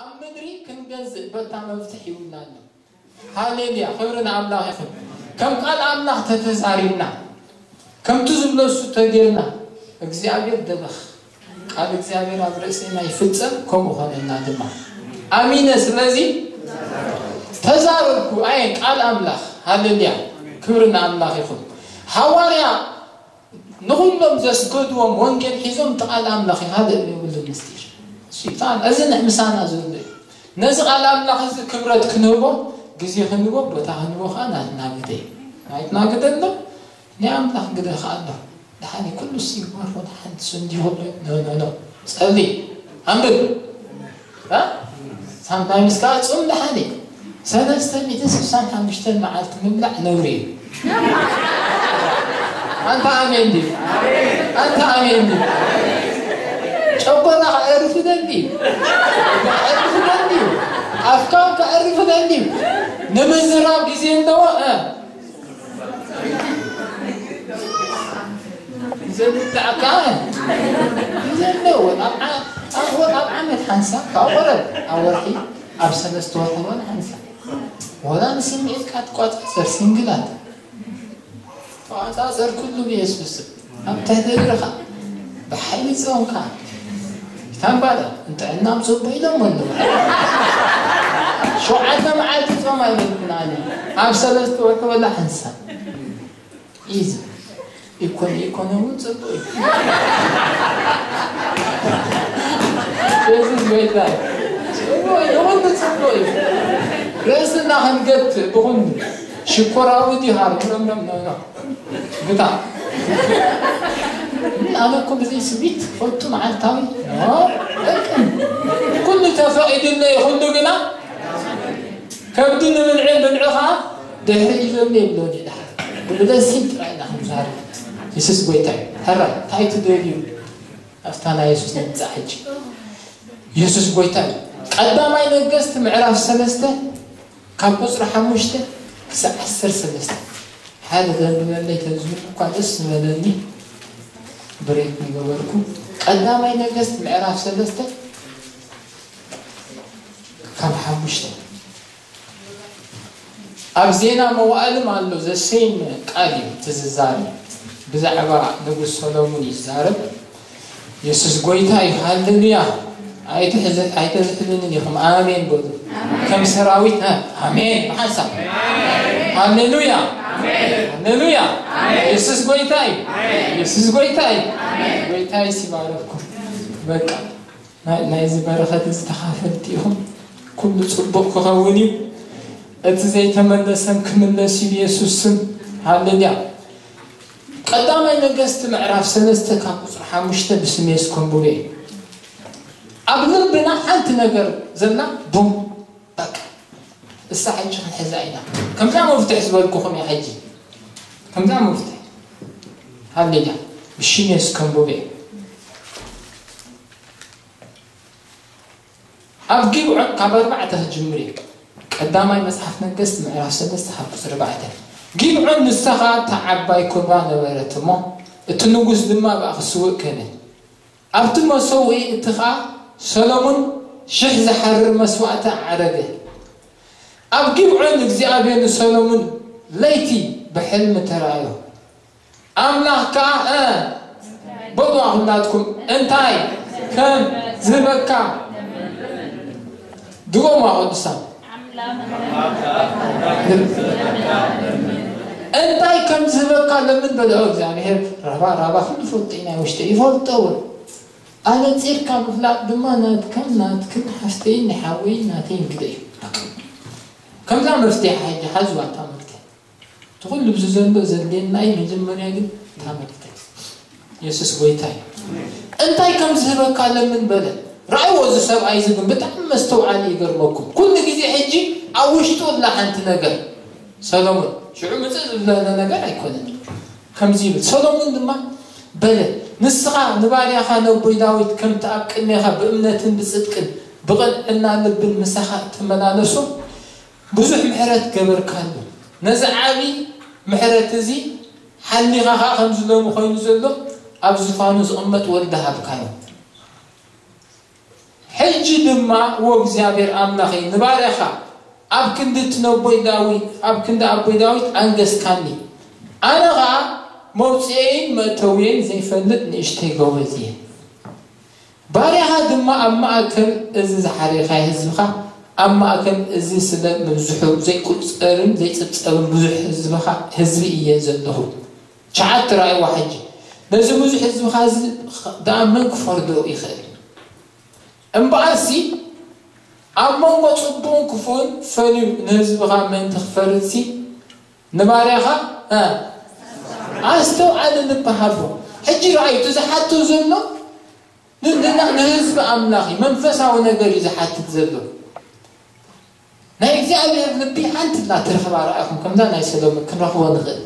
ኣብ ምድሪ ክንገዝእ በታ መፍትሕ ይብልና ኣሎ ሃሌሉያ ክብሪ ንኣምላኽ ይኹን ከም ቃል ኣምላኽ ተተዛሪብና ከምቲ ዝብለሱ ተጌርና እግዚኣብሔር ደበኽ ቃል እግዚኣብሔር ኣብ ርእስና ይፍፀም ከምኡ ኾነና ድማ ኣሚነ ስለዚ ተዛረብኩ ኣየ ቃል ኣምላኽ ሃሌሉያ ክብሪ ንኣምላኽ ይኹን ሃዋርያ ንኩሎም ዘስገድዎም ወንጌል ሒዞም እቲ ቃል ኣምላኽ ይካልእ የብሉ ምስጢር ሽጣን እዚ ምሳና ዝብሉ እዩ ነዚ ቃል ኣምላኽ እዚ ክብረት ክንህቦ ግዜ ክንህቦ ቦታ ክንህቦ ከዓ ናትና ግደ እዩ ናይትና ግደ ኣሎ ናይ ኣምላኽ ግደ ከዓ ኣሎ ድሓኒ ኩሉ ሲግባርፎ ሓንቲ ስንዲ ይብሉ ኖኖ ፀሊ ኣንብብ ሳምታይ ምስ ከዓ ፁም ድሓኒ ሰለስተ ሚእቲ ስሳን ሓሙሽተን መዓልቲ ምብላዕ ነውሪ እዩ أنت آمين دي أنت آمين دي شبنا دندي أعرف دندي أفكار كأعرف دندي نمزرا بيزين دوا. زين تعكان زين دوا. أبع أهو أبع عمل حنسا كأورد أورحي أبسل استوى ولا حنسا ولا نسمع كات قات سر سنجلات. فأنت كله بيسبس أم تهدرخ بحيل زونك كم بعد أنت عندنا مصوب بيدم ولا شو عندنا معاد تفهم هذا البناني أم سلست ولا حنسا إيزي. يكون يكون هو تصبوي Jesus بيتاي تصبوي هو تصبوي رأسنا هنقت بهم شكرا ودي هار نم نم نم كل زي عليكم الإسبيت قلتم عن طوي كل تفائد لي خلو قنا. كبدنا من عين بن عخا ده إلهم لي بلون جدا بلون سيد رأينا خمسار يسوس بويتاي هرا تاي تدويليو أفتانا يسوس نمتع حج يسوس بويتاي قداماي نقست معراف سلسته كان قصر حموشته كسا عسر سلسته هذا ذنب من لي تنزل وقال اسم لني ብሬክ ንገበርኩ ቀዳማይ ነገስት ምዕራፍ ሰለስተ? ካብ ሓሙሽተ። ኣብ ዜና መዋእልም ኣሎ። ዘሰይም ቃል እዩ። ትዝዛረብ ብዛዕባ ንጉስ ሰሎሙን ይዛረብ። የሱስ ጎይታ እዩ። ሃሌሉያ! ኣይተዝሕልንን ኢኹም። ኣሜን በሉ። ከም ሰራዊት ኣሜን ብሓንሳብ ሃሌሉያ ሃሌሉያ የሱስ ጎይታ እዩ የሱስ ጎይታ እዩ ጎይታ ይሲባረኩ በቃ ናይዚ በረኸት ዝተኻፈልቲ ኢኹም ኩሉ ፅቡቅ ክኸውን እዩ እቲ ዘይተመለሰን ክምለስ እዩ የሱስ ስም ሃሌሉያ ቀዳማይ ነገስቲ ምዕራፍ ሰለስተ ካብ ቁፅሪ ሓሙሽተ ብስሜ ስኮንቡቤ እዩ ኣብ ልብና ሓንቲ ነገር ዘላ ቡም بصح حيت شوف الحزائنة كمتاع مفتاح زوال كوخم يا حجي كمتاع مفتاح هاد ليلة بشين يسكن بوبي أب جيبع كاب أربعة جمري قدامي مصحف نقص معرف سلسة حفظ عن جيبع تعب باي كربان ويرت مو التنقص دما بقى سوء كنن أبتم مسوي اتخا سلمون شح زحر مسوأة عرقه መስዋእቲ ዓረገ ኣብ ጊብዖን እግዚኣብሔር ንሰሎሞን ለይቲ ብሕልሚ ተራእዮ ኣምላኽ ከዓ በልዋ ኩላትኩም እንታይ ከም ዝህበካ ድጎም ቅዱሳን እንታይ ከም ዝህበካ ለምን በልዖ እግዚኣብሔር ረባ ራባ ኩሉ ፈልጦ ኢና ውሽጢ ይፈልጦ እውን ኣነ ፂርካ ምፍላጥ ድማ ናትከም ናትክን ሓፍተይ ናይ ሓወይ ናተይ እንግደ እዩ ከምዛ መፍትሒ ሓጂ ሓዝዋ እታ መፍትሒ እቲ ኩሉ ብዚ ዘሎ ዘድልየና እዩ መጀመርያ ግን እታ መፍትሒ የሱስ ጎይታ እዩ እንታይ ከም ዝህበካ ለምን በለ ረኣይዎ እዚ ሰብኣይ እዚ ግን ብጣዕሚ መስተውዓሊ ይገርመኩም ኩሉ ግዜ ሕጂ ኣብ ውሽጡ ላ ሓንቲ ነገር ሰሎሞን ሽዑ ምፅእ ዝብለለ ነገር ኣይኮነን ከምዚ ይብል ሰሎሞን ድማ በለ ንስኻ ንባርያኻ ነቦይ ዳዊት ከምቲ ኣብ ቅድሜኻ ብእምነትን ብፅድቅን ብቕንዕና ልብን ምሳኻ ትመላለሱ ብዙሕ ምሕረት ገበርካሉ ነዚ ዓብይ ምሕረት እዚ ሓሊኻ ከዓ ከም ዝሎሙ ኮይኑ ዘሎ ኣብ ዝፋኑ ዝቕመጥ ወልዲ ሃብካዮ ሕጂ ድማ ወእግዚኣብሔር ኣምላኸ ንባርያኻ ኣብ ክንዲ ትነቦይ ዳዊት ኣብ ክንዲ ኣቦይ ዳዊት ኣንገስካኒ ኣነ ኸዓ መውፅአይን መእተውየን ዘይፈልጥ ንእሽተይ ጎበዝ እየ ባርያኻ ድማ ኣብ ማእከል እዚ ዝሓሪኻ ህዝብኻ ኣብ ማእከል እዚ ስለ ምብዝሑ ዘይቁፀርን ዘይፅብፀብን ብዙሕ ህዝብኻ ህዝቢ እየ ዘለኹ ሸዓት ትረኣይዋ ሕጂ ነዚ ብዙሕ ህዝብኻ እዚ ደኣ መን ክፈርዶ ይኽእል እምበኣሲ ኣብ መንጎ ፅቡቕን ክፉን ፈልዩ ንህዝብኻ ምእንቲ ክፈርድሲ ንባርያኻ ኣስተውዓለ ንበሃቦ ሕጂ ረኣዩ እቲ ዝሓቶ ዘሎ ንህዝቢ ኣምላኽ መንፈሳዊ ነገር እዩ ዝሓትት ዘሎ ናይ እግዚኣብሔር ልቢ ሓንቲ እናትረኽባ ረኣይኹም ከምዛ ናይ ሰሎሞን ክንረኽቦ ንኽእል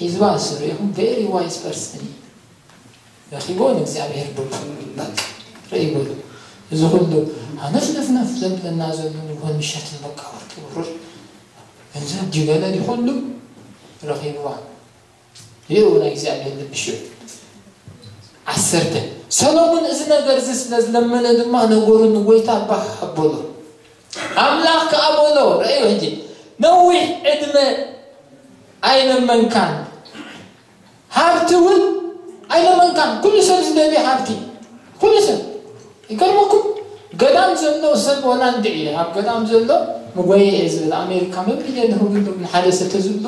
ሒዝባ ስርኢኹም ቬሪ ዋይስ ፐርሰን እዩ ረኺቦ ንእግዚኣብሔር ርእይበሉ እዚ ኩሉ ነፍነፍነፍ ዘብለና ዘሎ ንሆን ምሸት በቃ ወርቂ ብሩር ገንዘብ ድዩ ገለ ኩሉ ረኺብዋ ይኡ ናይ እግዚኣብሔር ልቢ ሽዑ ዓሰርተ ሰሎሞን እዚ ነገር እዚ ስለ ዝለመነ ድማ ነገሩ ንጎይታ ባህ ኣበሎ ኣምላኽ ከኣበሎ ረአዮ ሕጂ ነዊሕ ዕድመ ኣይለመንካን ሃብቲ እውን ኣይለመንካን ኩሉ ሰብ ዝደልዮ ሃብቲ ኩሉ ሰብ ይገርመኩም ገዳም ዘሎ ሰብ ወላ እንድዕ እየ ኣብ ገዳም ዘሎ መጎየ እየ ዝብል ኣሜሪካ መብልየ ንህብሉ ንሓደ ሰብ ተዝብሎ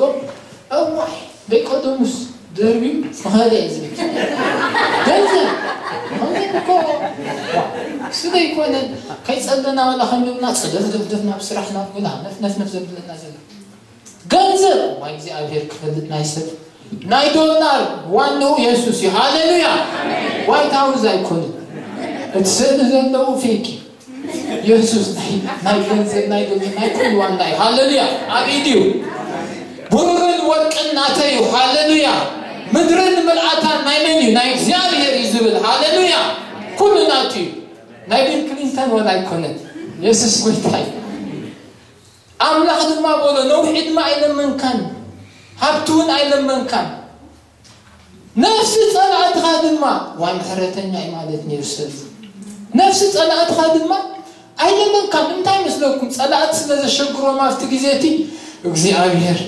እዋይ ደይቀደሙስ ደርቢዩ መኸለ እየ ዝብል ገንዘብ ስለ ይኮነን ከይፀለና ወላ ከምልና ፀደፍ ደፍደፍ ናብ ስራሕ ናብ ጎላ ነፍነፍነፍ ዘብለና ዘሎ ገንዘብ ዋይ እግዚኣብሔር ክፈልጥ ናይ ሰብ ናይ ዶላር ዋንኡ የሱስ እዩ። ሃሌሉያ። ዋይት ሃውስ ኣይኮኑን እቲ ስእሊ ዘለዉ ፌክ የሱስ ናይ ገንዘብ ናይ ዶላር ናይ ኩሉ ዋና እዩ። ሃሌሉያ። ኣብ ኢድ እዩ። ብሩርን ወርቅን ናተ እዩ ሃሌሉያ። ምድርን ምልኣታን ናይ መን እዩ? ናይ እግዚኣብሔር እዩ ዝብል። ሃሌሉያ ኩሉ ናቱ እዩ ናይ ቢል ክሊንተን ወላ ኣይኮነን የሱስ ጎይታ እዩ ኣምላኽ ድማ በሎ ነዊሕ ዕድማ ኣይለመንካን ሃብቲ እውን ኣይለመንካን ነፍሲ ፀላእትኻ ድማ ዋይ ምሕረተኛ እዩ ማለት ነይሩ ሰብ ነፍሲ ፀላእትኻ ድማ ኣይለመንካን እንታይ መስለኩም ፀላእት ስለ ዘሸግሮም ኣብቲ ግዜ እቲ እግዚኣብሔር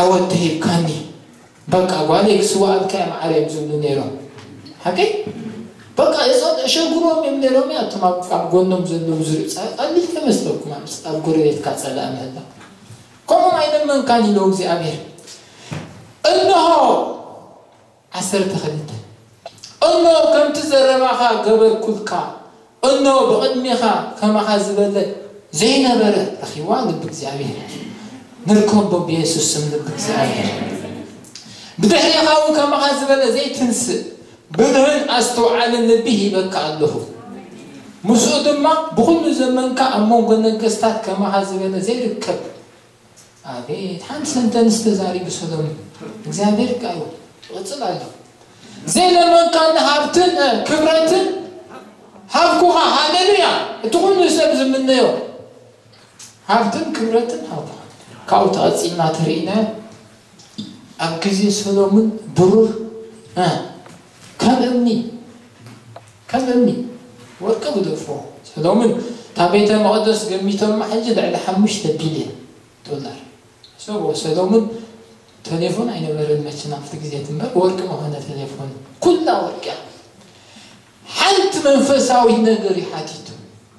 ዓወት ተሂብካኒ በቃ ጓሌ ክስዋኣልካ እዮም ዓርዮም ዝብሉ ነይሮም بقى إذا شغلوا من دلهم يا تما أبغونهم زندو زريت أدي كم استوكم أمس أبغوري يتكسل أم هذا كم ما إذا من كان يلوم زي أمير إنه عسر تخلت إنه كم تزرع معها قبل كلك إنه بقدمها كما حزبله زين بره أخي واجد بك زي أمير نركب بيسوس من بك زي أمير بدحري خاو كما حزبله زي تنسى ብልህን ኣስተውዓልን ልቢ ሂበካ ኣለኹ ምስኡ ድማ ብኩሉ ዘመንካ ኣብ መንጎ ነገስታት ከማኻ ዝበለ ዘይርከብ። ኣቤት ሓንቲ ሰንተንስ ተዛሪቡ ሰሎሞን እግዚኣብሔር ቃዩ ቅፅል ኣሎ። ዘይለመንካ ንሃብትን ክብረትን ሃብኩኻ ሃሌሉያ! እቲ ኩሉ ሰብ ዝምነዮ ሃብትን ክብረትን ሃብኩኻ። ካብኡ ተቐፂልና ተርኢናዮ ኣብ ግዜ ሰሎሞን ብሩር 看着你，看着你，واركبوا لفوق سلومن تابيت المقدس جميتهم ما حجد على حمشت بليون دولار سو سلومن تليفون عين برد متشنا في تجزية مبر ورك ما هنا تليفون كل ورك حنت منفساوي نجري حاتيتو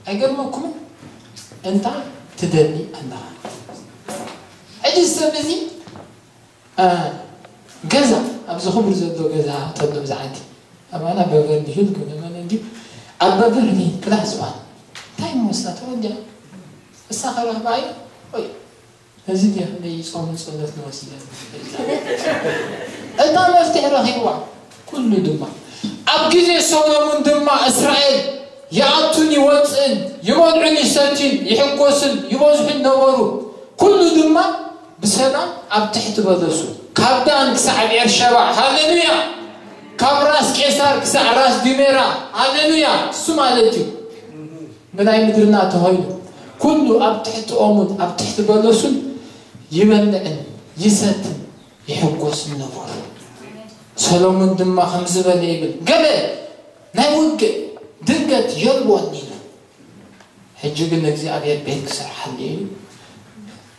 أجر ماكم أنت تدني أنا أجلس بزي آه جزا أبز خبر زدو جزا تبدو بزعتي أنا أنا hills kun أنا ndi abba أنا class 1 أنا musta tawajja أنا باي وي هزيد يا حبي يصوم صلاة أنا أنا مفتح رخيوة كل دماء أبجيزي صوم دماء إسرائيل. يأتون يوطئن يمنعن يستن يحقوسن يبزحن نبرو كل دماء بسنا أبتحت بذسو كابدان كسعب عرشبع هللويا ካብ ራስ ቄሳር ክሳዕ ራስ ዲሜራ ሃሌሉያ! እሱ ማለት እዩ። ብናይ ምድርና ተኸይኑ ኩሉ ኣብ ትሕቲ ኦሙን ኣብ ትሕቲ በለሱን ይበልዕን ይሰትን ይሕጎስን ነበሩ ሰሎሞን ድማ ከም ይብል ገለ ናይ ውግእ ድንገት የልዎኒ ኢሉ። ሕጂ ግን እግዚኣብሔር ቤት ክሰርሐሉ እዩ።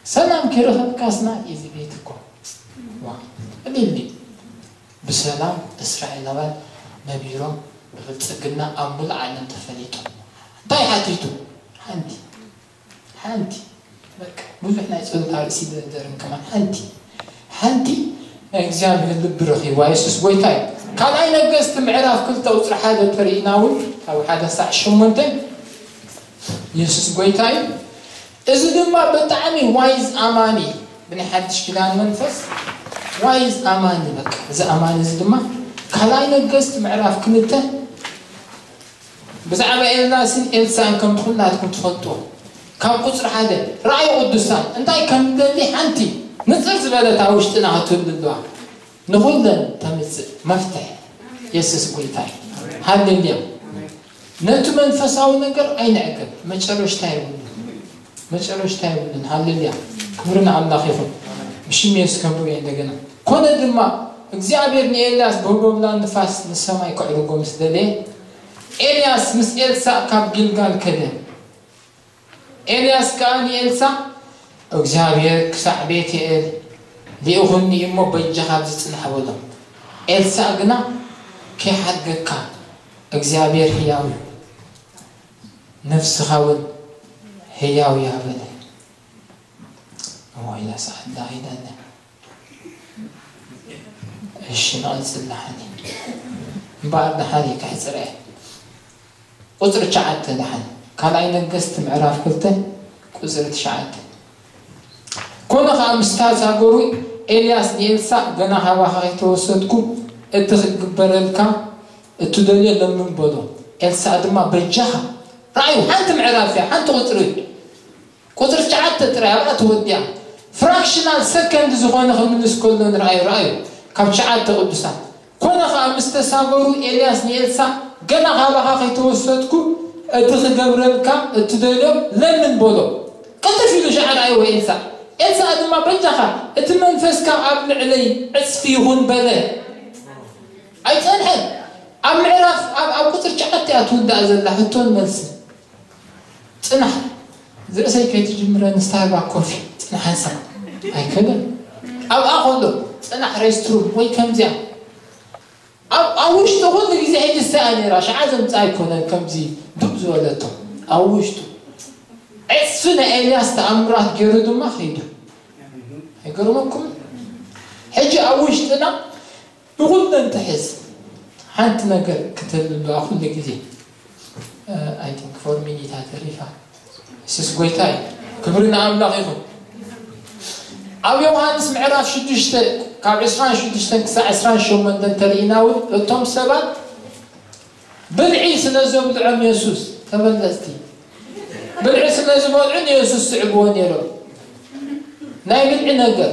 ሰላም ክረኸብካስና እዚ ቤት እኮ እልሊ ብሰላም እስራኤላውያን ነቢሮም ብብልፅግና ኣብ ሙሉእ ዓለም ተፈሊጦም እንታይ ሓቲቱ ሓንቲ ሓንቲ ብዙሕ ናይ ፀሎት ርእሲ ዘርን ከማን ሓንቲ ሓንቲ ናይ እግዚኣብሔር ልቢ ረኺባ የሱስ ጎይታ እዩ ካልኣይ ነገስቲ ምዕራፍ ክልተ ቁፅሪ ሓደ ተርእና እውን ካብ ሓደ ሳዕ ሸሞንተ የሱስ ጎይታ እዩ እዚ ድማ ብጣዕሚ ዋይዝ ኣማኒ ብናይ ሓድሽ ኪዳን መንፈስ ዋይዝ ኣማኒ በቃ እዚ ኣማኒ እዚ ድማ ካልኣይ ነገስቲ ምዕራፍ ክልተ ብዛዕባ ኤልናስን ኤልሳን ከም ትኩላትኩም ትፈልጥዎ ካብ ቁፅሪ ሓደ ረኣይ ቅዱሳን እንታይ ከም ደሊ ሓንቲ ንፅር ዝበለት ኣብ ውሽጥና ክትህሉ ኣለዋ ንኩለን ተምፅእ መፍትሒ የሱስ ጎይታ እዩ ሃሌልያ ነቲ መንፈሳዊ ነገር ኣይንዕገብ መጨረሽታ ይብሉን መጨረሽታ ይብሉን ሃሌልያ ክብርን ኣምላኽ ይኹን ብሽም የሱስ ከምሩ እየ እንደገና ኮነ ድማ እግዚኣብሔር ንኤልያስ ብህቦብላ ንፋስ ንሰማይ ክዕርጎ ምስ ደለየ ኤልያስ ምስ ኤልሳዕ ካብ ጊልጋል ከደ ኤልያስ ከዓ ንኤልሳዕ እግዚኣብሔር ክሳዕ ቤት የኤል ሊእኹኒ እሞ በጃኻ ዝፅንሕ በሎ ኤልሳዕ ግና ከይሓድገካ እግዚኣብሔር ህያው እዩ ነፍስኻ እውን ህያው እያ موعظة عيدا عشرين ألف لحني بعد لحني كحزره قزر تشعت لحن كان أي نقصت معراف كلته قزر تشعت كون خا مستاز إلياس ينسى جنا هوا خايت وسدكم اتقبل الكا اتدلي لمن بدو إلسا دما بجها. رأيو حنت معراف يا قزر قزر تشعت ترى أبغى توديها ፍራክሽናል ሰከንድ ዝኾነ ክምልስ ከሎ ንረኣዩ ረኣዩ ካብ ትሽዓተ ቅዱሳት ኮነ ከዓ ምስ ተሳገሩ ኤልያስ ንኤልሳዕ ገና ሃባኻ ከይተወሰድኩ እቲ ክገብረልካ እትደልዮ ለምን በሎ ቅልጥፍ ኢሉ ሻዕ ረኣይዎ ኤልሳዕ ኤልሳዕ ድማ በጃኻ እቲ መንፈስካ ኣብ ልዕለይ ዕፅፊ ይኹን በለ ኣይፀንሐን ኣብ ምዕራፍ ኣብ ቁፅሪ ሸዓተ እያ ትውዳእ ዘላ ሕቶን መልሲ ፅናሕ ዝርእሰይ ከይትጅምረ ንስታባ ኮፊ ፅናሕ ንሳ ኣይከደን ኣብኣ ከሎ ፅናሕ ሬስትሩም ወይ ከምዚኣ ኣብ ውሽጡ ኩሉ ግዜ ሕጂ ዝተኣ ነራ ሸዓ ዘምፃ ኣይኮነን ከምዚ ዱብ ዝበለቶ ኣብ ውሽጡ ዕፅፊ ናይ ኤልያስ ተኣምራት ገይሩ ድማ ከይዱ ኣይገርመኩም ሕጂ ኣብ ውሽጥና ብኩለን ትሕዝ ሓንቲ ነገር ክትህልዋ ኩሉ ግዜ ኣይ ቲንክ ፎር ሚኒታት ተሪፋ ስስ ጎይታ እዩ ክብሪ ንኣምላኽ ይኹን ኣብ ዮሃንስ ምዕራፍ ሽዱሽተ ካብ 26 ክሳብ 28 እንተርእና እውን እቶም ሰባት ብልዒ ስለ ዘብልዖም የሱስ ተበለፅቲ ብልዒ ስለ ዝበልዑ ንየሱስ ስዕብዎ ነይሮም ናይ ብልዒ ነገር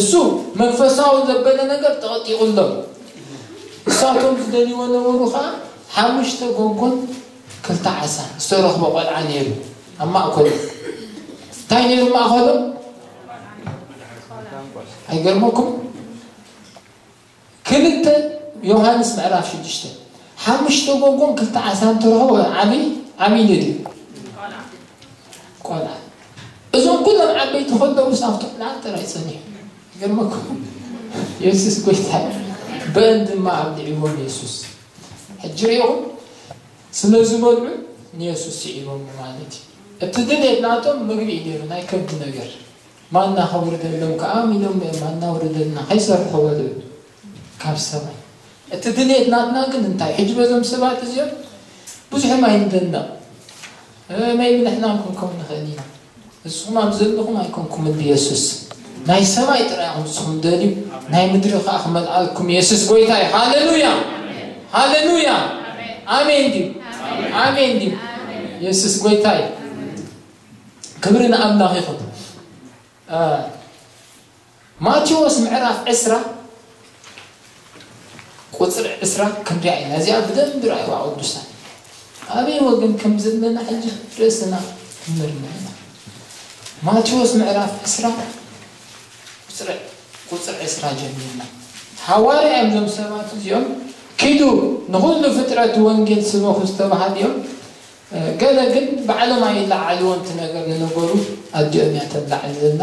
እሱ መንፈሳዊ ዘበለ ነገር ተቐጢቑሎም እሳቶም ዝደልይዎ ነበሩ ከዓ ሓሙሽተ ጎጎን ክልተ ዓሳ ዝተረኽቦ ቆልዓ ነይሩ أما أكله تاني يوم أخذه أيقرمكم كلتا يوهانس معراف شدشته حمشتو قوم كلتا عسان ترهو عبي عبي ندي قلع إذن كلهم عبي تخدوا وسافتوا لا ترى يسني يقرمكم يسوس كويتا بند ما عبد عيون يسوس حجريهم سنزمون يسوس عيون مالتي ስዒቦም ማለት እዩ እቲ ድሌት ናቶም ምግቢ እዩ ነይሩ ናይ ከብዲ ነገር ማና ከውርደሎም ከኣሚሎም ማና ውርደልና ከይሰርሑ በልዑ ካብ ሰማይ እቲ ድሌት ናትና ግን እንታይ ሕጂ በዞም ሰባት እዚኦም ብዙሕ ማይ ንደንቕ መይቢ ንሕና ክንከም ንኽእል ኢና ንስኹም ኣብ ዘለኹም ኣይኮንኩም ብየሱስ ናይ ሰማይ ጥራይ ንስኹም ደልዩ ናይ ምድሪ ከዓ ክመልኣልኩም የሱስ ጎይታ እዩ ሃሌሉያ ሃሌሉያ ኣሜን ድዩ ኣሜን ድዩ የሱስ ጎይታ እዩ ክብሪ ንኣምላኽ ይኹን ማቴዎስ ምዕራፍ ዕስራ ቁፅሪ ዕስራ ክንሪኣ ኢና እዚኣ ብደንቢ ራእዋ ቅዱሳን ኣበይ ወገን ከም ዘለና ሕጂ ርእስና ክንምርምር ኢና ማቴዎስ ምዕራፍ ዕስራ ቁፅሪ ዕስራ ጀሚርና ሓዋርያ እዞም ሰባት እዚኦም ኪዱ ንኩሉ ፍጥረት ወንጌል ስበኹ ዝተባሃሉ እዮም ገለ ግን ባዕሎም ኣይለዓልዎ እቲ ነገር ንነገሩ ኣዲኦም እያ ተላዕል ዘላ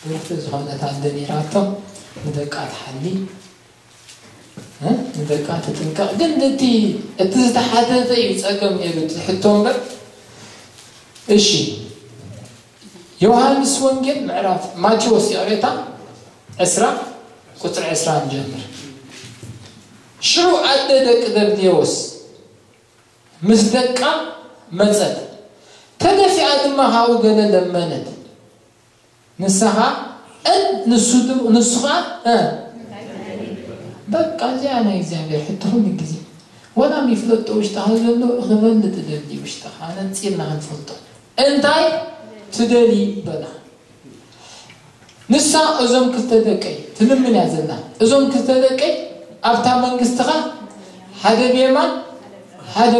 ብርክቲ ዝኾነት ኣደ ነራቶም ንደቃ ትሓሊ ንደቃ ትጥንቀቕ ግን እቲ እቲ ዝተሓተተ እዩ ፀገም ነይሩ ትሕቶ እምበር እሺ ዮሃንስ ወንጌል ምዕራፍ ማቴዎስ ይቕሬታ ዕስራ ቁፅሪ ዕስራ ንጀምር ሽዑ ኣደ ደቂ ዘብዴዎስ ምስ ደቃ መፀት ተገፊኣ ድማ ካብኡ ገለ ለመነት ንስኻ እን ንሱ ከዓ በቃ እዚኣ ናይ እግዚኣብሔር ሕቶ ኩሉ ግዜ ወላ ይፍለጦ ውሽጢኻ ዘሎ ክበል ትደሊ ውሽጢኻ ነፂርና ክንፈልጦ እንታይ ትደሊ በላ ንሳ እዞም ክልተ ደቀይ ትልምን እያ ዘላ እዞም ክልተ ደቀይ ኣብታ መንግስትኻ ሓደ ብየማን ሓደ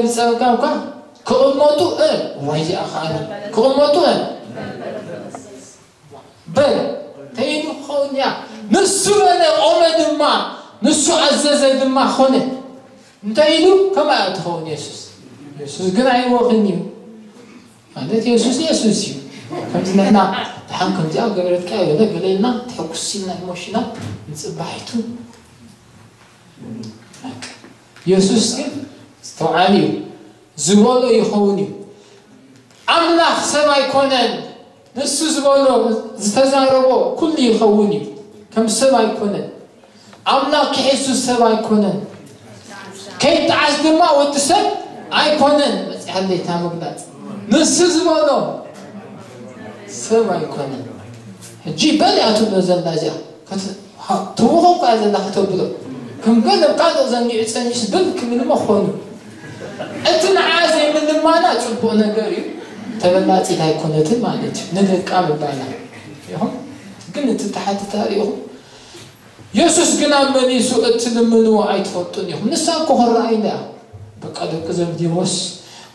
ብፀጋምካ ክቕመጡ ዋይዚኣ ከዓ ክቕመጡ በል ተይዱ ክኸውን እያ ንሱ በለ ቆመ ድማ ንሱ ኣዘዘ ድማ ኮነ እንታይ ኢሉ ከመይ ኣብ ትኸውን የሱስ የሱስ ግን ኣይወኽን እዩ ማለት የሱስ የሱስ እዩ ከምዚ ንሕና ድሓን ከምዚኣ ገበረትካ የበለ ገለልና ተሐጉስ ኢልና ኢሞሽናል ንፅባሒቱ የሱስ ግን ዝተውዓል እዩ ዝበሎ ይኸውን እዩ ኣምላኽ ሰብ ኣይኮነን ንሱ ዝበሎ ዝተዛረቦ ኩሉ ይኸውን እዩ ከም ሰብ ኣይኮነን ኣምላኽ ክሒሱስ ሰብ ኣይኮነን ከይጠዓስ ድማ ወዲ ሰብ ኣይኮነን መፅሓለይታ ምግላፅ ንሱ ዝበሎ ሰብ ኣይኮነን ሕጂ በልያ ትብሎ ዘላ እዚኣ ትውኾ ኳ ዘላ ከተብሎ ከም ገለ ካልእ ዘኒዑ ፀኒስ ብል ክብል መኾኑ እቲ ንዓ ዘይምልማና ፅቡቕ ነገር እዩ ተበላፂት ኣይኮነትን ማለት እዩ ንደቃ ምባላ ኢኹም ግን እቲ ተሓትታ ሪኢኹም የሱስ ግን ኣብ መሊሱ እትልምንዎ ኣይትፈልጡን ኢኹም ንሳ እኮ ክረኣይና እያ በቃ ደቂ ዘብዴዎስ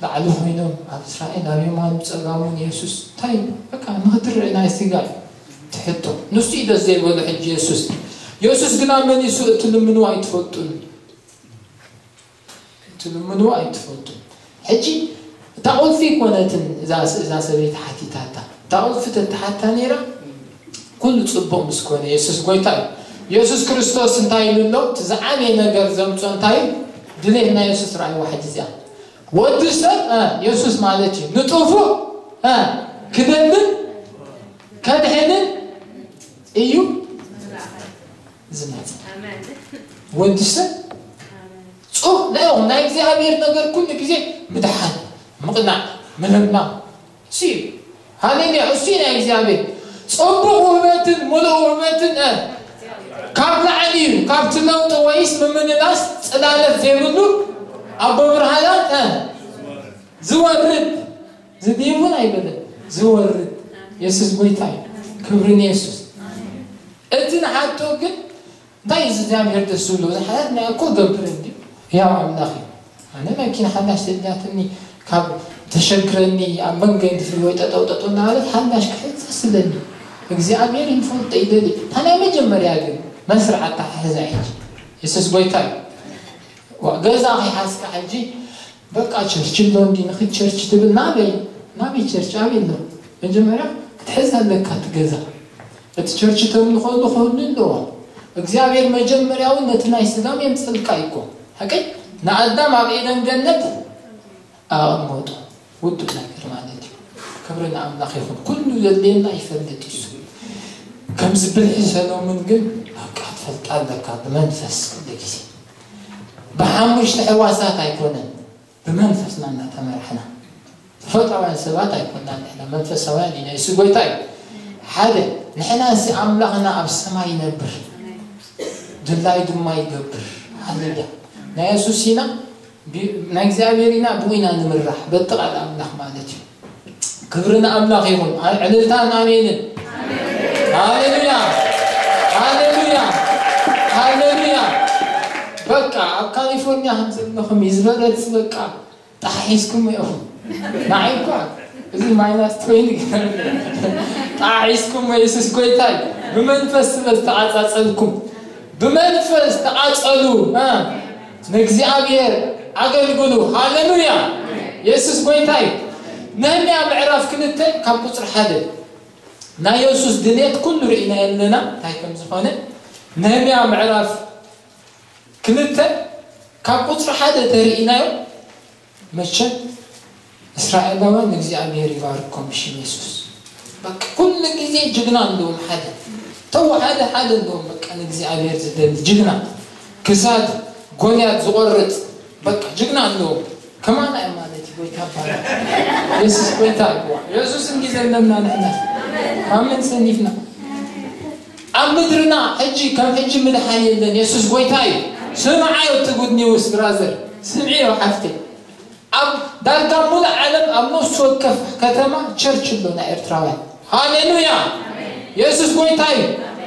ላዕሊ ኮይኖም ኣብ እስራኤል ኣብ የማኑ ፀጋሙን የሱስ እንታይ በቃ ንክትርኢ ናይ ስጋል ትሕቶ ንሱ ኢደ ዘይበሉ ሕጂ የሱስ የሱስ ግን ኣብ መሊሱ እትልምንዎ ኣይትፈልጡን እትልምንዎ ኣይትፈልጡን ሕጂ እታ ቁልፊ ኮነትን እዛ ሰበይቲ ሓቲታታ እታ ቁልፊ ተተሓታ ነይራ ኩሉ ፅቡቅ ምስ ኮነ የሱስ ጎይታ እዩ የሱስ ክርስቶስ እንታይ ኢሉ ኣሎ እቲ ዝዓበየ ነገር ዘምፆ እንታይ እዩ ድሌት ናይ የሱስ ራእይ ዋሕዲ እዚኣ ወዲ ሰብ የሱስ ማለት እዩ ንጡፉእ ክደልን ከድሕንን እዩ ዝመፅ ወዲ ሰብ ፁህ ናይኹም ናይ እግዚኣብሔር ነገር ኩሉ ግዜ ምድሓን ምቕናዕ ምልምናም እሱ እዩ ሃሌሉያ እሱ ናይ እግዚኣብሔር ፅቡቅ ውህበትን ሙሉእ ውህበትን ካብ ላዕሊ እዩ ካብቲ ለውጢ ወይስ ምምንናስ ፅላለት ዘይብሉ ኣቦ ብርሃናት ዝወርድ ዝድይቡን ኣይበለን ዝወርድ የሱስ ጎይታ እዩ ክብርን የሱስ እቲ ንሓቶ ግን እንታይ እዩ እግዚኣብሔር ደስ ዝብሎ ዝሓት ናይ እኮ ገብር እንዲ ያው ኣምላኽ እዩ ኣነ መኪና ሓዳሽ ተድላትኒ ካብ ተሸግረኒ ኣብ መንገዲ ፍልወይ ጠጠው ጠጠው እናበለት ሓዳሽ ክሕፀስለኒ እግዚኣብሔር ይፈልጦ ይደሊ እታ ናይ መጀመርያ ግን መስርዕ ኣታሓሕዛ ሕጂ የሱስ ጎይታ እዩ ገዛ ከይሓዝካ ሕጂ በቃ ቸርች ኣሎ እንዲ ንክት ቸርች ትብል ናበይ ናበይ ቸርች ኣበይ ኣሎ መጀመርያ ክትሕዝ ኣለካ እቲ ገዛ እቲ ቸርች ተምልኸሉ ክህሉ ኣለዎ እግዚኣብሔር መጀመርያውን ነቲ ናይ ስጋም የምፅልካ ይኮ ሓቀይ ንኣዳም ኣብ ኤደን ገነት? ኣቐመጡ ውዱእ ነገር ማለት እዩ ክብሪ ንኣምላኽ ይኹን ኩሉ ዘድልየና ይፈልጥ እዩ ከምዚ ብልሒ ሰሎምን ግን? በቃ ትፈልጣ ኣለካ ብመንፈስ ኩሉ ብሓሙሽተ ሕዋሳት ኣይኮነን ብመንፈስና እናተመርሕና ተፈጥራውያን ሰባት ኣይኮንና ንሕና መንፈሳውያን ኢና እሱ ጎይታ እዩ ሓደ ንሕና እዚ ኣምላኽና ኣብ ሰማይ ይነብር ድላይ ድማ ይገብር። ሃሌሉያ ናይ የሱስ ኢና ናይ እግዚኣብሔር ኢና ብኡ ኢና ንምራሕ በጥቓል ኣምላኽ ማለት እዩ ክብሪ ንኣምላኽ ይኹን ዕልልታን ኣሜንን ሃሌሉያ ሃሌሉያ ሃሌሉያ በቃ ኣብ ካሊፎርኒያ ከም ዘለኹም ይዝበረት በቃ ጣሒስኩም ኢኹም ንዓይ እኳ እዚ ማይናስ ትወይኒ ጣሒስኩም የሱስ ጎይታ እዩ ብመንፈስ ስለ ዝተዓፃፀልኩም ብመንፈስ ተቃፀሉ ንእግዚኣብሔር ኣገልግሉ ሃሌሉያ የሱስ ጎይታ እዩ ነህምያ ምዕራፍ ክልተ ካብ ቁፅሪ ሓደ ናይ የሱስ ድሌት ኩሉ ርኢና የለና እንታይ ከም ዝኾነ ነህምያ ምዕራፍ ክልተ ካብ ቁፅሪ ሓደ ተርኢናዮ መቸም እስራኤላውያን እግዚኣብሔር ይባርኮም ሽም የሱስ በቃ ኩሉ ግዜ ጅግና ኣለዎም ሓደ ተው ሓደ ሓደ ኣለዎም በቃ ንእግዚኣብሔር ዝደሊ ጅግና ክሳድ ጎልያት ዝቆርፅ በቃ ጅግና ኣለዎም ከማና እዩ ማለት እዩ ጎይታ ባላ የሱስ ጎይታ ይዋ የሱስን ግዜ ኣለና ንሕና ኣምን ሰኒፍና ኣብ ምድርና ሕጂ ከም ሕጂ ምድሓን የለን የሱስ ጎይታ እዩ ስምዓዮ እቲ ጉድ ኒውስ ብራዘር ስምዒዮ ሓፍቴ ኣብ ዳርጋ ሙሉእ ዓለም ኣብ ነፍሲ ወከፍ ከተማ ቸርች ኣሎ ናይ ኤርትራውያን ሃሌሉያ የሱስ ጎይታ እዩ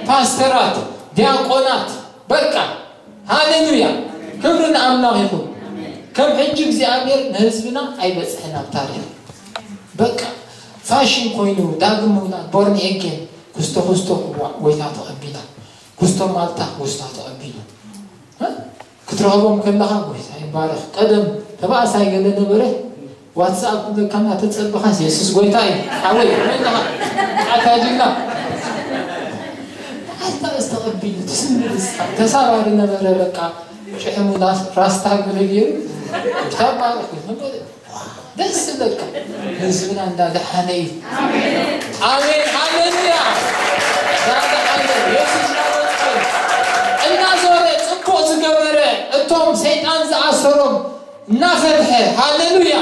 ፓስተራት ዲያቆናት በቃ ሃሌሉያ ክብሪ ንኣምላኽ ይኹን ከም ሕጂ እግዚኣብሔር ንህዝብና ኣይበፅሕን ኣብ ታሪክ። በቃ ፋሽን ኮይኑ ዳግም ምውላድ ቦርኒ ኤጌን ክስቶ ክስቶ ጎይታ ተቐቢላ ክስቶ ማልታ ጎስታ ተቐቢሉ ክትረኸቦም ከለኻ ጎይታ ይባረኽ። ቀደም ተባእሳይ ገለ ነበረ? ዋትስኣፕ ከማ ተፀብኻስ የሱስ ጎይታ እዩ። ሓወይ ለኻ ዓታጅና ሓታ ዝተቐቢሉ ትስምል ተሳባሪ ነበረ በቃ እንጨትም ራስታግልዬ ታባረኩት ደስ በቃ ህዝብን እንዳለ ሐነይ አሜን ሃሌሉያ ዛሬ አለ ዝገበረ እቶም ሰይጣን ዝኣሰሮም እናፈትሐ ሃሌሉያ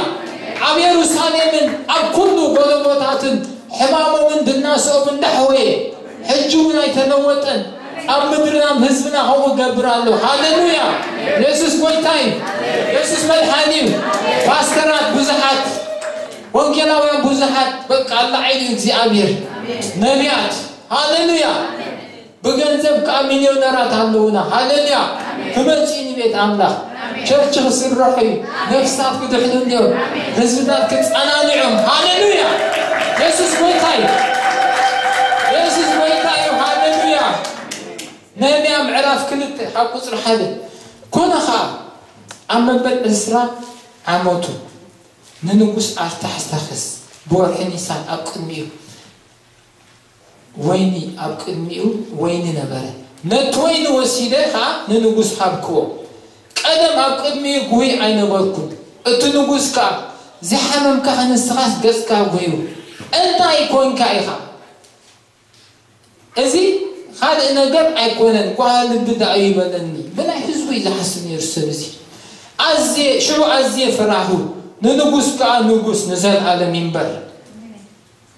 ኣብ የሩሳሌምን ኣብ ኩሉ ጎለቦታትን ሕማሞምን ድናስኦም እንዳሕወየ ሕጁ ምን ኣይተለወጠን ኣብ ምድርና ህዝብና ከምኡ ገብር ሃሌሉያ! የሱስ ጎይታ እዩ የሱስ መድሓኒ እዩ ፓስተራት ብዙሓት ወንጌላውያን ብዙሓት በቃ ኣላዓይሉ እግዚኣብሔር ነቢያት ሃሌሉያ! ብገንዘብ ከዓ ሚልዮነራት ኣለውና። ሃሌሉያ! ክመፅኡ ንቤት ኣምላኽ። ቸርች ክስርሑ እዩ ነፍስታት ክድሕሉ እኒኦም ህዝብታት ክፀናንዖም ሃሌሉያ! የሱስ ጎይታ ነህምያ ምዕራፍ ክልተ ካብ ቁፅሪ ሓደ ኮነ ከዓ ኣብ መበል ዕስራ ዓመቱ ንንጉስ ኣርታሕስታክስ ብወርሒ ኒሳን ኣብ ቅድሚኡ ወይኒ ኣብ ቅድሚኡ ወይኒ ነበረ ነቲ ወይኒ ወሲደ ከዓ ንንጉስ ሃብክዎ ቀደም ኣብ ቅድሚኡ ጉይ ኣይነበርኩን እቲ ንጉስ ከዓ ዝሓመምካ ንስኻስ ገፅካ ጎዩ እንታይ ኮንካ ኢኻ እዚ ካልእ ነገር ኣይኮነን ጓል ልብዳ ይበለኒ። ብናይ ህዝቡ ዝሓስብ ነሩ ሰብ እዚ ኣዝየ ሽዑ ኣዝየ ፍራሁ ንንጉስ ከዓ ንጉስ ንዘለኣለም ይንበር።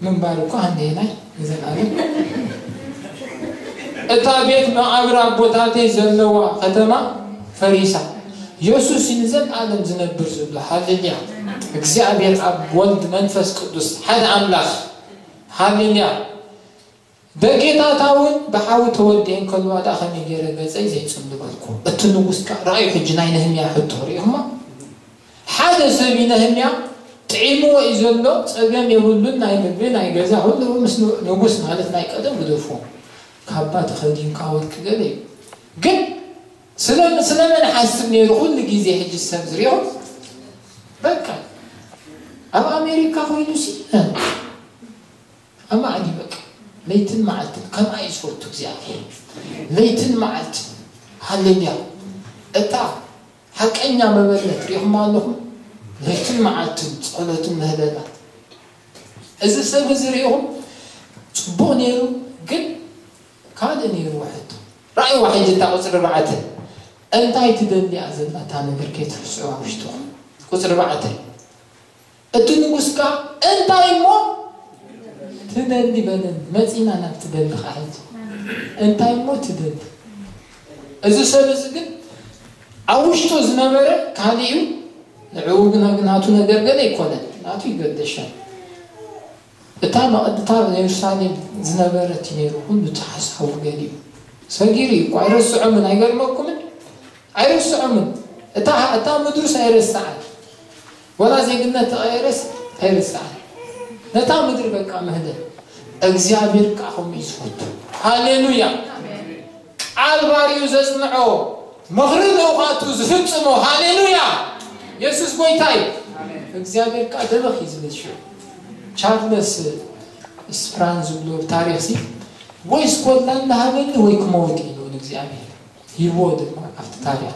ምንባር እኳ ሃንደናይ ንዘለኣለም እታ ቤት መቃብር ኣቦታተይ ዘለዋ ከተማ ፈሪሳ። የሱስ ንዘለኣለም ዝነብር ዝብሎ ሃሌልያ እግዚኣብሔር ኣብ ወልድ መንፈስ ቅዱስ ሓደ ኣምላኽ ሃሌልያ ደጌታታ እውን ብሓዊ ተወዲአን ከልዋ ዳ ከመይ ገይረ ገፀይ ዘይፅምልበልኩ እቲ ንጉስ ከዓ ረኣዩ ሕጂ ናይ ነህምያ ሕቶ ሪኢኹማ ሓደ ሰብ ነህምያ ጥዒምዎ እዩ ዘሎ ፀገም የብሉን ናይ ምግቢ ናይ ገዛ ኩሉ ምስ ንጉስ ማለት ናይ ቀደም ግደፍዎ ካባ ተኸዲንካ ወርቂ ገለ እዩ ግን ስለመን ሓስብ ነይሩ ኩሉ ግዜ ሕጂ ሰብ ዝሪኦም በቃ ኣብ ኣሜሪካ ኮይኑ ሲ ኣማዕዲ በቃ ለይትን መዓልትን ከምኣ እዩ ዝፈቱ እግዚኣብሔር ለይትን መዓልትን ሃሌልያ እታ ሓቀኛ መበለት ሪኢኹም ኣለኹም ለይትን መዓልትን ፀሎትን ምህለላ። እዚ ሰብ እዚ ሪኢኹም ፅቡቅ ነይሩ ግን ካልእ ነይሩ ውሕቶ ራእይዋ ሕጂ እታ ቁፅሪ ርባዕተ እንታይ ትደሊያ ዘላ እታ ነገር ከይትርስዑ ውሽጥኹም ቁፅሪ ርባዕተ እቲ ንጉስ እንታይ እሞ ትደሊ በለን መፂና ናብ ትደሊ ከዓ ሕጂ እንታይ እሞ ትደሊ እዚ ሰብ እዚ ግን ኣብ ውሽጡ ዝነበረ ካሊእ እዩ ንዕኡ ናቱ ነገር ገለ ይኮነን ናቱ ይገደሻል እታ መቐድታ ኢየሩሳሌም ዝነበረት ነይሩ ኩሉ ተሓሳቡ ገሊኡ ሰጊር እዩ እኳ ኣይረስዖምን ኣይገርመኩምን ኣይረስዖምን እታ ምድሩስ ኣይረስዓን ወላ ዜግነት ተቐየረስ ኣይረስዓን ነታ ምድሪ በቃ ምህደን እግዚኣብሔር ከዓ ከምኡ እዩ ዝፈቱ ሃሌሉያ። ቃል ባርዩ ዘፅንዖ ምኽሪ ንእውቓቱ ዝፍፅሞ ሃሌሉያ። የሱስ ጎይታ እዩ እግዚአብሔር ቃ እዩ ዝብል ቻርለስ ስፕራን ዝብሎ ታሪክ ሲ ወይ ስኮትላንድ ሃበኒ ወይ ክመውጥ ኢሉ ንእግዚኣብሔር ሂቦ ድማ ኣብቲ ታሪክ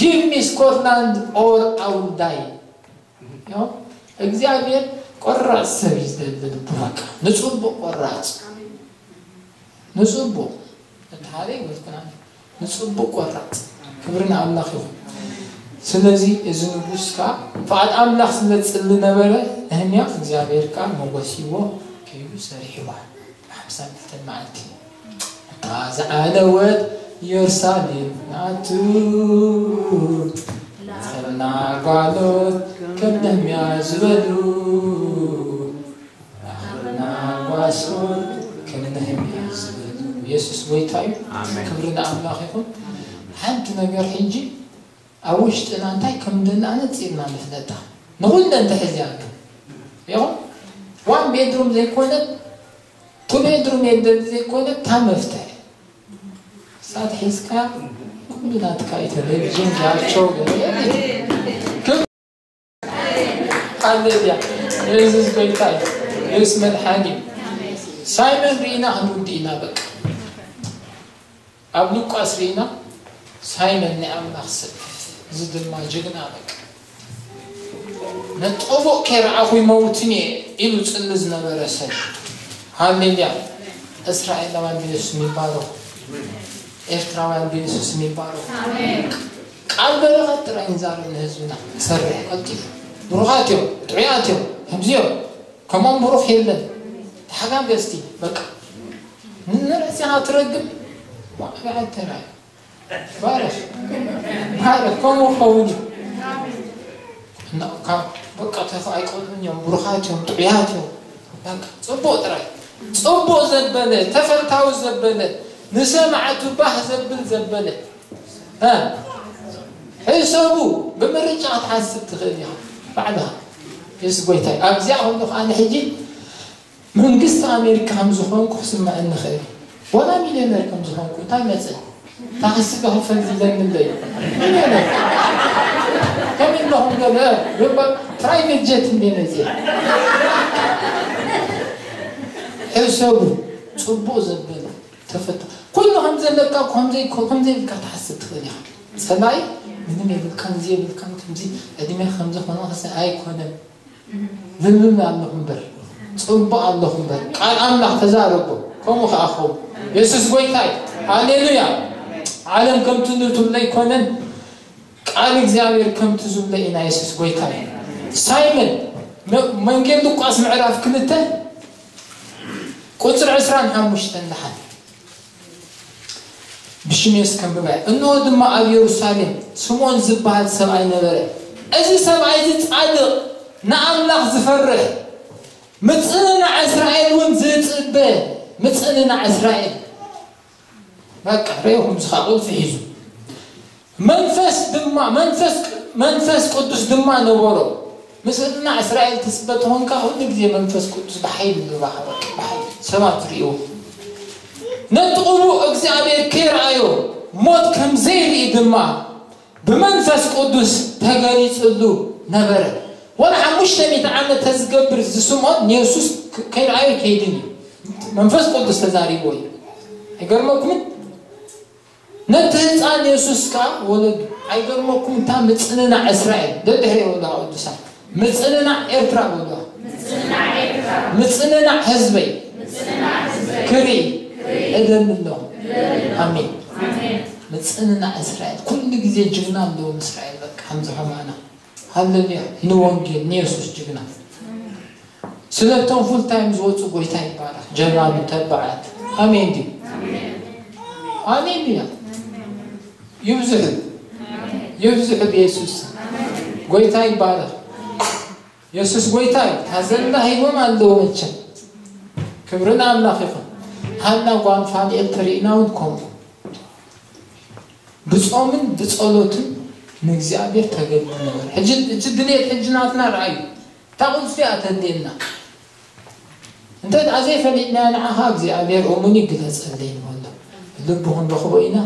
ጊቭ ሚ ስኮትላንድ ኦር ኣውል ዳይ። እግዚኣብሔር ቆራፅ ሰብ እዩ ዝደሊ ብበቃ ንፅቡቅ ቆራፅ ንፅቡቅ እቲ ሓደ ይወልክና ንፅቡቅ ቆራፅ ክብርን ኣምላኽ ይኹን ስለዚ እዚ ንጉስ ከዓ ፍቓድ ኣምላኽ ዝመፅእ ዝነበረ እህንያ እግዚኣብሔር ከዓ መጎሲዎ ከይዱ ሰሪሕዋ ብሓምሳ ክልተን መዓልቲ እታ ዝዓነወት ኢየሩሳሌም ናቱ ፀና ጓሎት ከም ነህምያ ዝበሉ ኣኽርና ጓሶት ከም ነህምያ ዝበሉ ኢየሱስ ጎይታ እዩ ክብሪ ንኣምላኽ ይኹን ሓንቲ ነገር ሕጂ ኣብ ውሽጥና እንታይ ከም ዘለና ነፂርና ንፍለጣ ንኩለ እንተሕዝያ ይኹን ዋን ቤድሩም ዘይኮነት ቱ ቤድሩም የደሊ ዘይኮነት ታ መፍትሒ ሳት ሒዝካ ኩሉ ናትካ እዩ ቴሌቭዥን ያቸው ሃሌሉያ የሱስ ጎይታ እዩ የሱስ መድሓኒ ሳይመን ርኢና ክንውዲ ኢና በቃ ኣብ ሉቃስ ርኢና ሳይመን ናይ ኣምላኽ ሰብ እዚ ድማ ጅግና በቃ ነጠቦቅ ከይረኣኹ ይመውትን እየ ኢሉ ፅሊ ዝነበረ ሰብ ሃሌሉያ እስራኤላውያን ብየሱስ የሚባረው ኤርትራውያን ብየሱስ የሚባረው ቃል በረኸት ጥራይ ንዛረብ ንህዝብና ክሰርሕ ቀልጢፉ ብሩኻት እዮም ጥዑያት እዮም ከምዚኦም ከምኦም ብሩኽ የለን ተሓጋም ገዝቲ በቃ ንርእስኻ ትረግብ ተራእዩ ባረፍ ባረፍ ከምኡ ክኸውን እዩ በቃ ተኸ ኣይቆልዑን እዮም ብሩኻት እዮም ጥዑያት እዮም ፅቡቅ ጥራይ ፅቡቅ ዘበለ ተፈታዊ ዘበለ ንሰማዓቱ ባህ ዘብል ዘበለ ሕሰቡ ብምርጫ ክትሓስብ ትኽእል ኢኻ ባዕልኻ የስ ጎይታ እዩ ኣብዚኣ ከሉ ከዓ ንሕጂ መንግስቲ ኣሜሪካ ከም ዝኾንኩ ክስማዕ ንኽእል ወላ ሚልዮነር ከም ዝኾንኩ እንታይ መፅእ ታክስጋ ክፈል ዝለምለ እዩ ከም ኢለኹም ገለ ፕራይቬት ጀት እንደ መፅእ ሕሰቡ ፅቡቅ ዘበለ ተፈታ ኩሉ ከም ዘለካ ከምዘይብልካ ትሓስብ ትኽእል ኢኻ ፀላይ ምንም የብልካን እዚ የብልካን ከምዚ ዕድሜ ከምዚ ኮነ ክስ ኣይኮነን ዝብል ኣለኹ እምበር ፅቡቅ ኣለኹ እምበር ቃል ኣምላኽ ተዛረቦ ከምኡ ከዓ ኸው የሱስ ጎይታ እዩ ሃሌሉያ ዓለም ከምቲ ንትብለ ኣይኮነን ቃል እግዚኣብሔር ከምቲ ዝብለ ኢና የሱስ ጎይታ እዩ ሳይመን መንጌል ሉቃስ ምዕራፍ ክልተ ቁፅሪ 25 ንሓን ብሽሜስ ከም ብባይ እንሆ ድማ ኣብ ኢየሩሳሌም ስምዖን ዝበሃል ሰብኣይ ነበረ እዚ ሰብኣይ እዚ ፃድቕ ንኣምላኽ ዝፈርሕ ምፅንናዕ እስራኤል እውን ዝፅበ ምፅንናዕ እስራኤል በቃ ርኢኹም ዝኻ ቁልፊ ሒዙ መንፈስ ድማ መንፈስ ቅዱስ ድማ ነበሮ ምስልናዕ እስራኤል ትፅበ ትኾንካ ኩሉ ግዜ መንፈስ ቅዱስ ብሓይሊ ዝባሃበ ብሓይሊ ሰባት ዝርእዎ ነቲ ቅቡእ እግዚኣብሔር ከይረኣዮ ሞት ከም ድማ ብመንፈስ ቅዱስ ተገሊፅሉ ነበረ። ወላ ሓሙሽተ ሚእቲ ዓመት ተዝገብር ዝስምዖን ንየሱስ ከይረኣዮ ከይድን። እዩ መንፈስ ቅዱስ ተዛሪቦ እዩ ኣይገርመኩምን ነቲ ህፃን የሱስ ከዓ ወለዱ። ኣይገርመኩም እታ ምፅንናዕ እስራኤል ደድሕሪ ወላ ቅዱሳን ምፅንናዕ ኤርትራ ወላ ምፅንናዕ ህዝበይ። ክርኢ እደን ኣለኹ ኣሜን ምፅንናዕ እስራኤል ኩሉ ግዜ ጅግና ኣለዎም እስራኤል በቃ ከምዚ ከማና ሃለሉያ ንወንጌል ንየሱስ ጅግና ስለቶም ፉል ታይም ዝወፁ ጎይታ ይባረክ ጀጋኑ ተባዓት ኣሜን ድዩ ሃሌሉያ ይብዝሑ ይብዝሑ ብየሱስ ጎይታ ይባረክ የሱስ ጎይታ እዩ ሂቦም ኣለዎ መቸም ክብርን ኣምላኽ ይኹን ታላቋን ፋኑኤል ትሪናውን ኮንኩ ብጾምን ብጸሎትን ንእግዚኣብሔር ተገድሉ ነበር እቺ ድሌት ሕጂ ናትና ረኣዩ ኣተንዴና እንተ ኣዘይፈሊጥና ንዓኻ እግዚኣብሔር እሙን ይግለፀለይ ንበሎ ልቢ ክንረኽቦ ኢና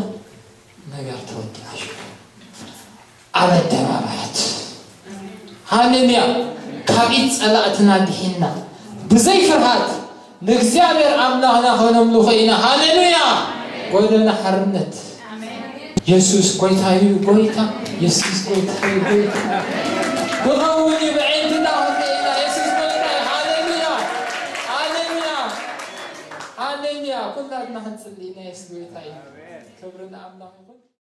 ነገር ተወዲኣሽ ኣብ ኣደባባያት ሃሌልያ ካብኢት ፀላእትና ድሒና ብዘይ ፍርሃት ንእግዚኣብሔር ኣምላኽና ኾነምልኹ ኢና ሃሌሉያ። ጎይዶና ሓርነት የሱስ ጎይታ እዩ ጎይታ የሱስ ጎይታ እዩ ጎይታ። ብኸውን እዩ ብዒንትና ኾነ ኢና የሱስ ጎይታ ሃሌሉያ ሃሌሉያ ሃሌሉያ። ኩላትና ክንፅሊ ኢና የሱስ ጎይታ እዩ ክብሪ ንኣምላኽ ይኹን